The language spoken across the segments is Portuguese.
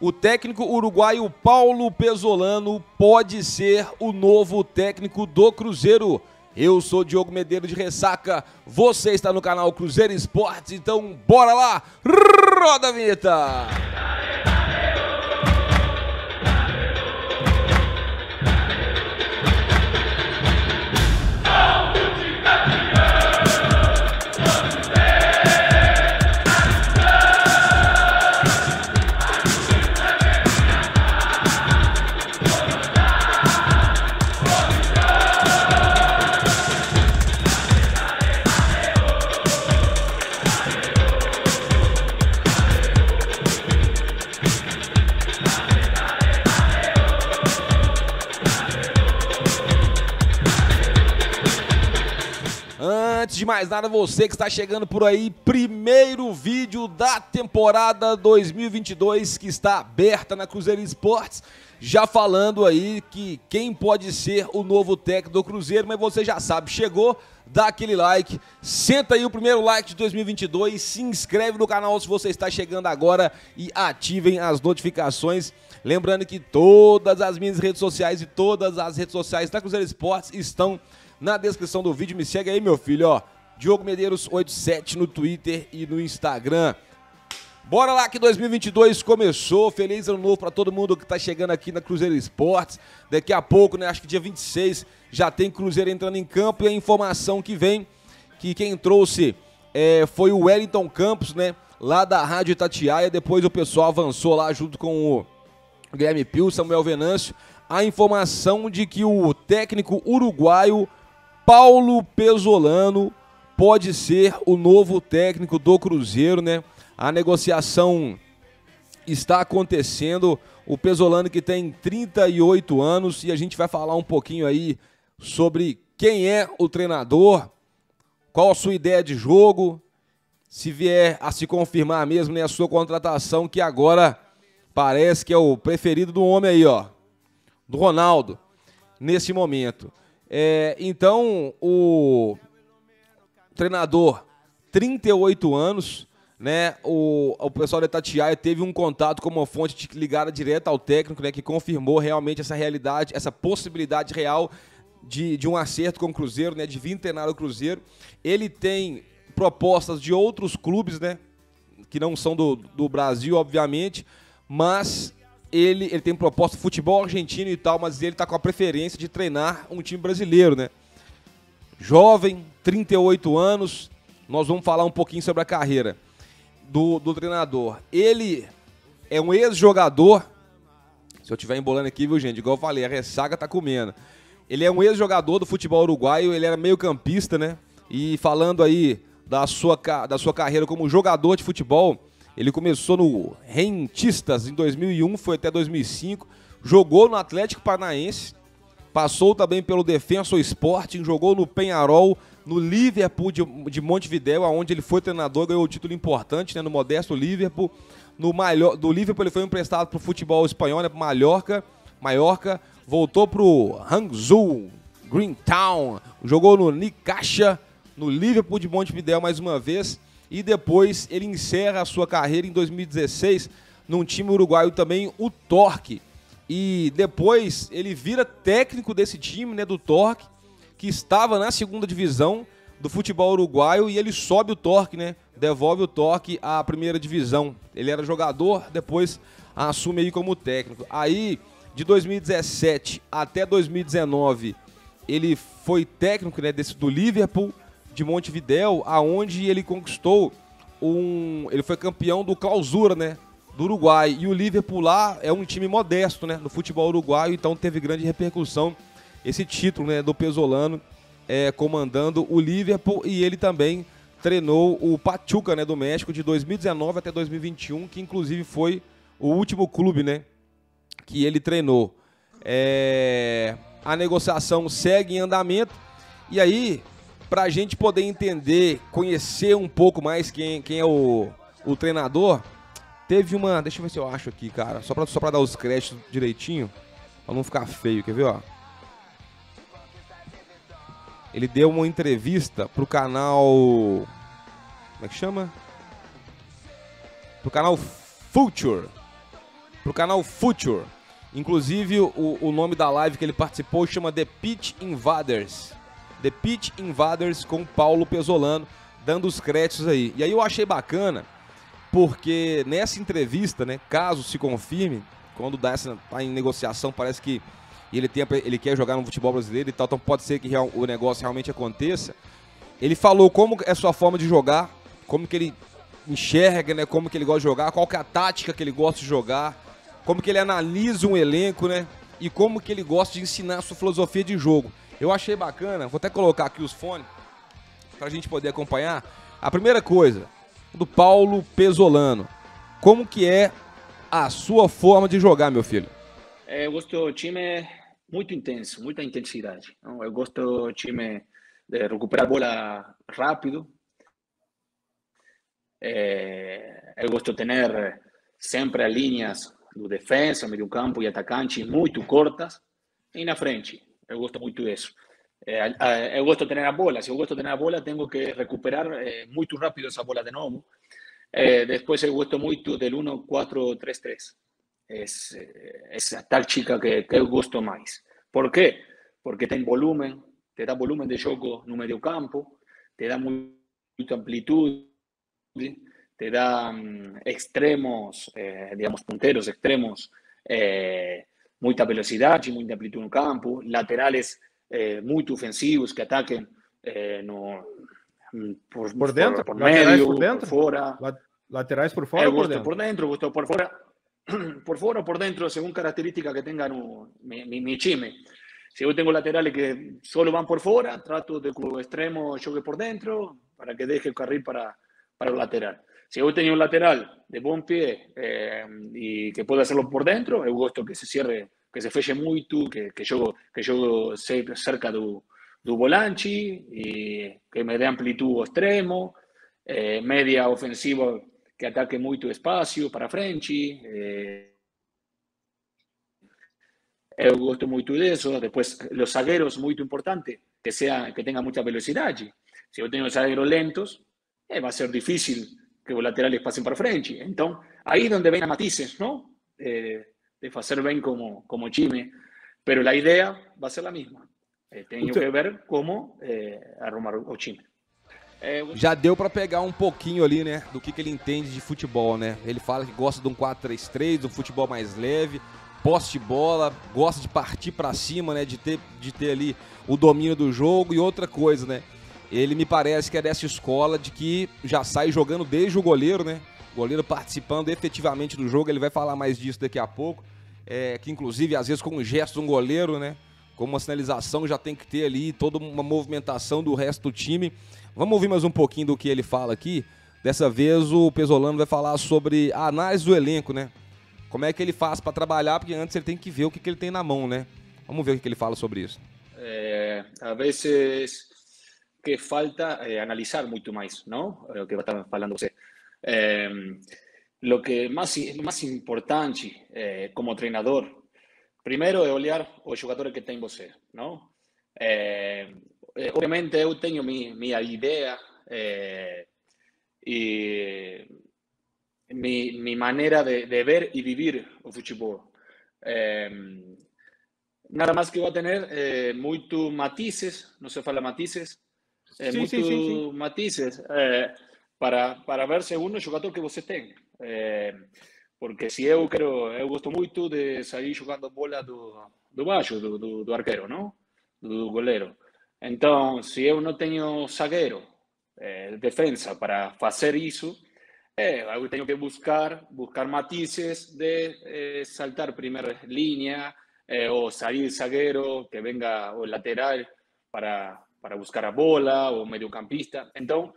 O técnico uruguaio Paulo Pesolano pode ser o novo técnico do Cruzeiro. Eu sou Diogo Medeiros de Ressaca, você está no canal Cruzeiro Esportes, então bora lá, roda a vinheta! Mais nada, você que está chegando por aí, primeiro vídeo da temporada 2022 que está aberta na Cruzeiro Esportes, já falando aí que quem pode ser o novo técnico do Cruzeiro, mas você já sabe, chegou, dá aquele like, senta aí o primeiro like de 2022, se inscreve no canal se você está chegando agora e ativem as notificações. Lembrando que todas as minhas redes sociais e todas as redes sociais da Cruzeiro Esportes estão na descrição do vídeo. Me segue aí, meu filho, ó. Diogo Medeiros87 no Twitter e no Instagram. Bora lá que 2022 começou. Feliz ano novo para todo mundo que tá chegando aqui na Cruzeiro Esportes. Daqui a pouco, né, acho que dia 26, já tem Cruzeiro entrando em campo e a informação que vem que quem trouxe é, foi o Wellington Campos, né, lá da Rádio Itatiaia. Depois o pessoal avançou lá junto com o Guilherme Pio, Samuel Venâncio, a informação de que o técnico uruguaio Paulo Pesolano pode ser o novo técnico do Cruzeiro, né? A negociação está acontecendo. O Pesolano que tem 38 anos e a gente vai falar um pouquinho aí sobre quem é o treinador, qual a sua ideia de jogo, se vier a se confirmar mesmo né, a sua contratação, que agora parece que é o preferido do homem aí, ó, do Ronaldo, nesse momento. É, então, o treinador, 38 anos, né? O, o pessoal da Tatiaia teve um contato com uma fonte ligada direto ao técnico, né? Que confirmou realmente essa realidade, essa possibilidade real de, de um acerto com o Cruzeiro, né? De vir treinar o Cruzeiro. Ele tem propostas de outros clubes, né? Que não são do, do Brasil, obviamente, mas ele, ele tem proposta de futebol argentino e tal, mas ele está com a preferência de treinar um time brasileiro, né? Jovem, 38 anos. Nós vamos falar um pouquinho sobre a carreira do, do treinador. Ele é um ex-jogador. Se eu estiver embolando aqui, viu, gente? Igual eu falei, a ressaca tá comendo. Ele é um ex-jogador do futebol uruguaio, ele era meio campista, né? E falando aí da sua, da sua carreira como jogador de futebol, ele começou no Rentistas em 2001, foi até 2005, jogou no Atlético Paranaense, passou também pelo Defensor Sporting, jogou no Penharol, no Liverpool de, de Montevideo, onde ele foi treinador, ganhou um título importante, né, no modesto Liverpool. No Malho, do Liverpool ele foi emprestado para o futebol espanhol, né, para Mallorca, Mallorca, voltou para o Hangzhou, Greentown, jogou no Nicaxa, no Liverpool de Montevideo mais uma vez e depois ele encerra a sua carreira em 2016 num time uruguaio também, o Torque. E depois ele vira técnico desse time, né, do Torque, que estava na segunda divisão do futebol uruguaio e ele sobe o Torque, né? Devolve o Torque à primeira divisão. Ele era jogador, depois assume aí como técnico. Aí, de 2017 até 2019, ele foi técnico né, desse, do Liverpool, de Montevidéu, aonde ele conquistou um, ele foi campeão do Clausura, né, do Uruguai. E o Liverpool lá é um time modesto, né, no futebol uruguaio, então teve grande repercussão esse título, né, do Pesolano é, comandando o Liverpool e ele também treinou o Pachuca, né, do México de 2019 até 2021, que inclusive foi o último clube, né, que ele treinou. É, a negociação segue em andamento e aí para a gente poder entender, conhecer um pouco mais quem, quem é o, o treinador, teve uma. Deixa eu ver se eu acho aqui, cara. Só para só pra dar os créditos direitinho. Pra não ficar feio, quer ver, ó? Ele deu uma entrevista pro canal. Como é que chama? Pro canal Future. pro canal Future. Inclusive, o, o nome da live que ele participou chama The Pitch Invaders. The Pitch Invaders com Paulo Pesolano, dando os créditos aí. E aí eu achei bacana, porque nessa entrevista, né, caso se confirme, quando essa tá em negociação, parece que ele, tem, ele quer jogar no futebol brasileiro e tal, então pode ser que real, o negócio realmente aconteça. Ele falou como é a sua forma de jogar, como que ele enxerga, né, como que ele gosta de jogar, qual que é a tática que ele gosta de jogar, como que ele analisa um elenco, né, e como que ele gosta de ensinar a sua filosofia de jogo. Eu achei bacana, vou até colocar aqui os fones para a gente poder acompanhar. A primeira coisa, do Paulo Pesolano. Como que é a sua forma de jogar, meu filho? É, eu gosto do time muito intenso, muita intensidade. Não? Eu gosto do time de recuperar a bola rápido. É, eu gosto de ter sempre as linhas do defesa, meio campo e atacante muito cortas e na frente. Eu gosto muito disso. É, eu gosto de ter a bola. Se eu gosto de ter a bola, tenho que recuperar é, muito rápido essa bola de novo. Depois eu gosto muito do 1-4-3-3. Es eh, esa táctica que, que eu gosto mais. Por qué? Porque tem volumen, te da volumen de jogo no medio campo, te da muita amplitude, te da um, extremos, eh, digamos, punteros extremos, eh, muita velocidade, muita amplitude no campo, laterales eh, muito ofensivos que ataquen eh, no, por, por dentro, por, por medio, por, dentro? por fora. Laterais por fora eu gosto por dentro? por dentro, gosto por fora. por fuera o por dentro, según características que tengan mi, mi, chime. Si yo tengo laterales que solo van por fuera, trato de que el extremo choque por dentro para que deje el carril para, para el lateral. Si yo tengo un lateral de buen pie eh, y que pueda hacerlo por dentro, yo gusto que se cierre, que se feche mucho, que, que yo que yo cerca do, do volante y que me dé amplitud extremo, eh, media ofensiva que ataque muito espaço para frente. Eh, eu gosto muito disso. Depois, os zagueiros, muito importante, que, sea, que tenha muita velocidade. Se eu tenho zagueiros lentos, eh, vai ser difícil que os laterais passem para frente. Então, aí é onde vem a matizes, não? Eh, de fazer bem como, como time. Pero a ideia vai ser a mesma. Eh, tenho que ver como eh, arrumar o time. É, Já deu para pegar um pouquinho ali, né, do que, que ele entende de futebol, né? Ele fala que gosta de um 4-3-3, de um futebol mais leve, poste de bola, gosta de partir para cima, né, de ter, de ter ali o domínio do jogo e outra coisa, né? Ele me parece que é dessa escola de que já sai jogando desde o goleiro, né? O goleiro participando efetivamente do jogo, ele vai falar mais disso daqui a pouco. É, que inclusive às vezes com um gesto de um goleiro, né? Como uma sinalização já tem que ter ali toda uma movimentação do resto do time. Vamos ouvir mais um pouquinho do que ele fala aqui. Dessa vez o Pesolano vai falar sobre a análise do elenco, né? Como é que ele faz para trabalhar, porque antes ele tem que ver o que, que ele tem na mão, né? Vamos ver o que, que ele fala sobre isso. É, a vezes que falta é, analisar muito mais, não? É o que está falando você. É, lo que mais mais importante eh, como treinador, primeiro é olhar o jogador que tem você, não? Eh, eh, obviamente eu tenho minha, minha ideia eh, e mi, mi maneira de, de, ver e vivir o futebol. Eh, nada mais que vou ter eh, muito matizes, não se fala eh, muito sim, sim, sim. matizes eh, para, para ver segundo o jogador que você tem. Porque se eu quero, eu gosto muito de sair jogando bola do, do baixo, do, do, do arqueiro, não? Do goleiro. Então, se eu não tenho zagueiro, eh, para fazer isso, eh, eu que buscar buscar matizes de eh, saltar primeira linha eh, ou sair zagueiro, que venga o lateral para, para buscar a bola, ou mediocampista. Então,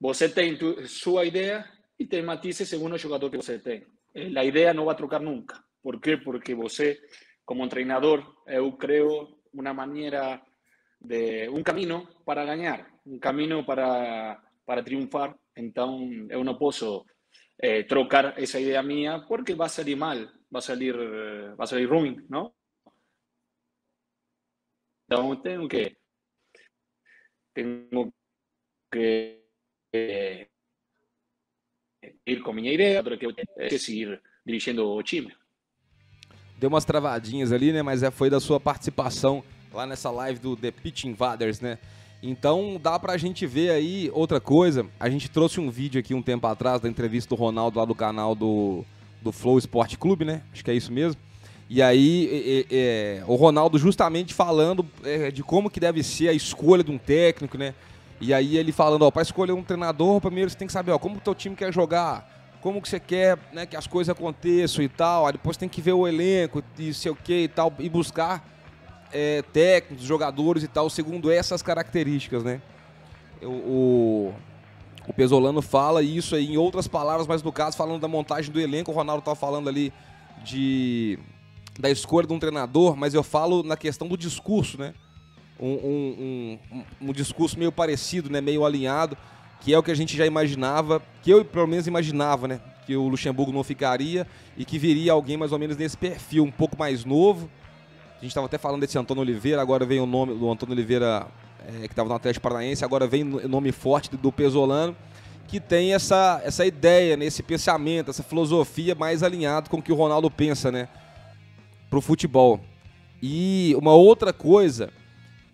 você tem tu, sua ideia e tem matizes segundo o jogador que você tem. A ideia não vai trocar nunca. Por quê? Porque você, como treinador, eu creo uma maneira de un camino para ganar, un camino para, para triunfar. Entonces, yo no puedo eh, trocar esa idea mía porque va a salir mal, va a salir, va a salir ruin, ¿no? Entonces, tengo que, tengo que ir con mi idea, pero que, que seguir dirigiendo Chime. deu umas travadinhas ali, né? Mas é, foi da sua participação lá nessa live do The Pitch Invaders, né? Então dá pra gente ver aí outra coisa. A gente trouxe um vídeo aqui um tempo atrás da entrevista do Ronaldo lá do canal do, do Flow Sport Clube, né? Acho que é isso mesmo. E aí é, é, o Ronaldo justamente falando é, de como que deve ser a escolha de um técnico, né? E aí ele falando, ó, para escolher um treinador, primeiro você tem que saber, ó, como que o teu time quer jogar, como que você quer né, que as coisas aconteçam e tal. Aí depois tem que ver o elenco e sei o que e tal, e buscar é, técnicos, jogadores e tal, segundo essas características, né? O, o, o, Pesolano fala isso aí em outras palavras, mas no caso, falando da montagem do elenco, o Ronaldo estava falando ali de da escolha de um treinador, mas eu falo na questão do discurso, né? Um, um, um, um discurso meio parecido, né? Meio alinhado, que é o que a gente já imaginava, que eu pelo menos imaginava, né? Que o Luxemburgo não ficaria e que viria alguém mais ou menos nesse perfil, um pouco mais novo, a gente estava até falando desse Antônio Oliveira, agora vem o nome do Antônio Oliveira, é, que estava no Atlético Paranaense, agora vem o nome forte do Pesolano, que tem essa, essa ideia, né, esse pensamento, essa filosofia mais alinhado com o que o Ronaldo pensa, né? Pro futebol. E uma outra coisa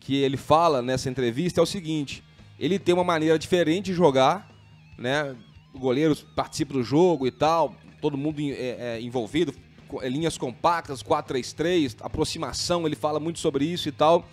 que ele fala nessa entrevista é o seguinte: ele tem uma maneira diferente de jogar, né? O goleiro participa do jogo e tal, todo mundo é, é, envolvido, é, linhas compactas, 4-3-3, aproximação, ele fala muito sobre isso e tal.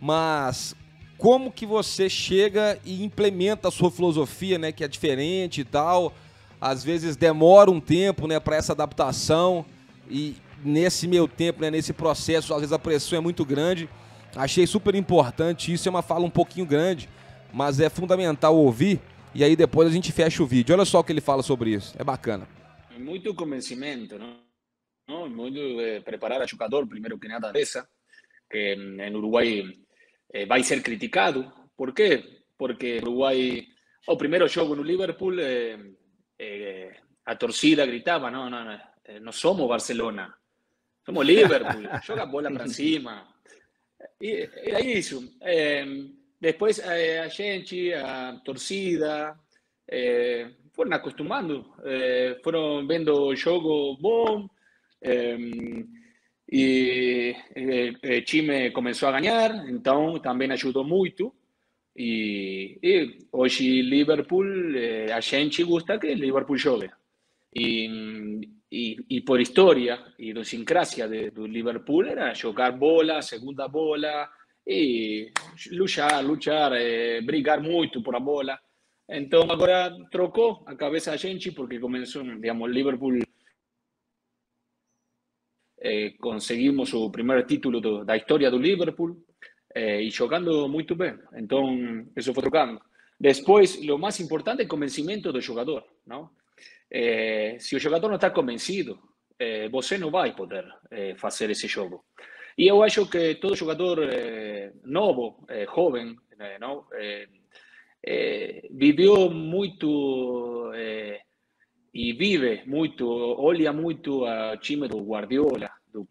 Mas como que você chega e implementa a sua filosofia, né, que é diferente e tal? Às vezes demora um tempo, né, para essa adaptação e nesse meio tempo, né, nesse processo, às vezes a pressão é muito grande. Achei super importante isso, é uma fala um pouquinho grande, mas é fundamental ouvir e aí depois a gente fecha o vídeo. Olha só o que ele fala sobre isso, é bacana. Muito convencimento, não? ¿no? Muy eh, preparar a jugador, primero que nada, esa, que en Uruguay eh, va a ser criticado. ¿Por qué? Porque Uruguay, o primero juego en Liverpool, eh, eh, a torcida gritaba, no, no, no, eh, no somos Barcelona, somos Liverpool, joga bola para encima. Y era eso. después a gente, a torcida, fueron acostumbrando, fueron viendo juego bom, Em, y eh, eh, Chime comenzó a ganar, entonces también ayudó mucho. Y, y hoy Liverpool, eh, a gente gusta que Liverpool juegue. Y, y, y, por historia y idiosincrasia de, Liverpool era jugar bola, segunda bola, y luchar, luchar, eh, brigar mucho por la bola. Entonces ahora trocó a cabeza a gente porque comenzó, digamos, Liverpool eh, conseguimos o primeiro título do, da história do Liverpool eh, e jogando muito bem. Então, isso foi trocando. Depois, o mais importante é o convencimento do jogador. Eh, se o jogador não está convencido, eh, você não vai poder eh, fazer esse jogo. E eu acho que todo jogador novo, jovem, não? viveu muito e vive muito, olha muito a time do Guardiola, do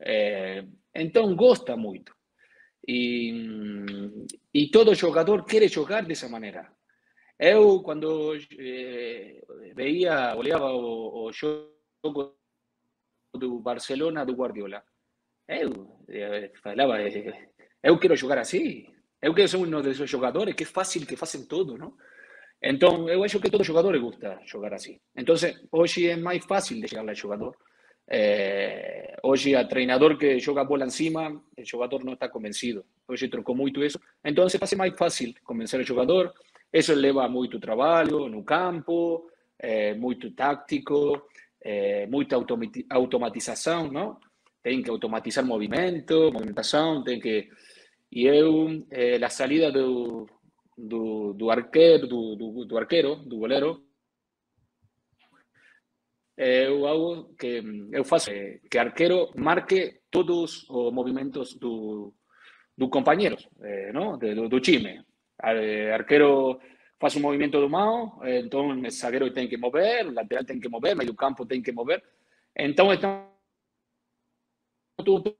é, então gosta muito. E, e todo jogador quer jogar dessa maneira. Eu, quando é, veia, olhava o, o, jogo do Barcelona, do Guardiola, eu é, falava, eu quero jogar assim, eu quero ser um desses jogadores que é fácil, que fazem tudo, não? Entonces, yo acho que todo jugador le gusta jugar así. Entonces, hoy es más fácil de llegar al jugador. Eh, hoy, al treinador que juega bola encima, el jugador no está convencido. Hoy trocó mucho eso. Entonces, hace más fácil convencer al jugador. Eso lleva mucho trabajo en el campo, mucho táctico, mucha automatización, ¿no? Tienen que automatizar movimiento, movimentación, tienen que... Y eu, eh, la salida de do, do arqueiro, do, do, do arqueiro, do goleiro, eu algo que eu faço que arqueiro marque todos os movimentos do, do companheiro, eh, não? do, do time. Arqueiro faz um movimento do mão, então o zagueiro tem que mover, o lateral tem que mover, meio campo tem que mover. Então, então tudo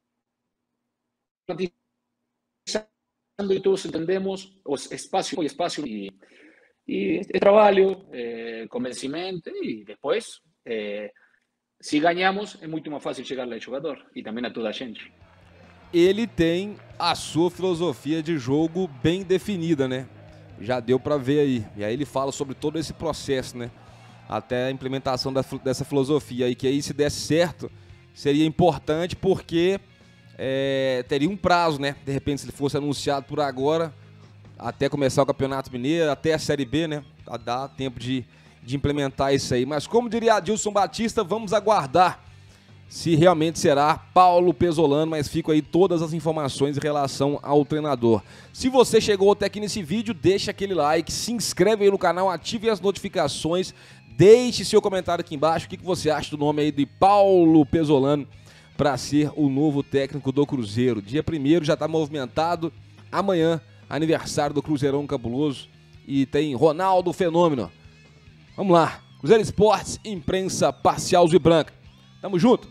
y todos entendemos espacio y espacio y, y trabajo, eh, convencimiento y después eh, se ganhamos, é muito mais fácil chegar lá ao jogador e também a toda a gente. Ele tem a sua filosofia de jogo bem definida, né? Já deu para ver aí. E aí ele fala sobre todo esse processo, né? Até a implementação da, dessa filosofia e que aí se desse certo seria importante porque é, teria um prazo, né? De repente se ele fosse anunciado por agora até começar o Campeonato Mineiro, até a Série B, né? Dá tempo de, de implementar isso aí. Mas como diria Adilson Batista, vamos aguardar se realmente será Paulo Pesolano, mas fico aí todas as informações em relação ao treinador. Se você chegou até aqui nesse vídeo, deixa aquele like, se inscreve aí no canal, ative as notificações, deixe seu comentário aqui embaixo, o que você acha do nome aí de Paulo Pesolano para ser o novo técnico do Cruzeiro. Dia 1 já está movimentado, amanhã aniversário do Cruzeirão Cabuloso e tem Ronaldo Fenômeno. Vamos lá, Cruzeiro Esportes, imprensa parcial e branca. Tamo junto.